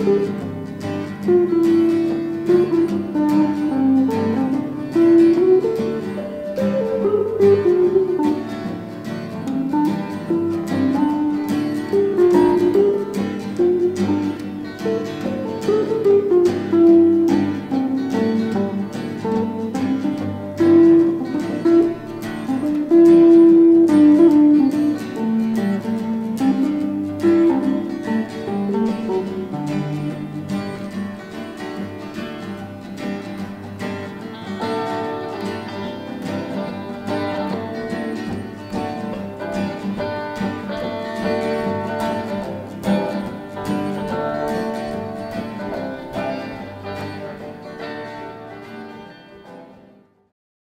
Música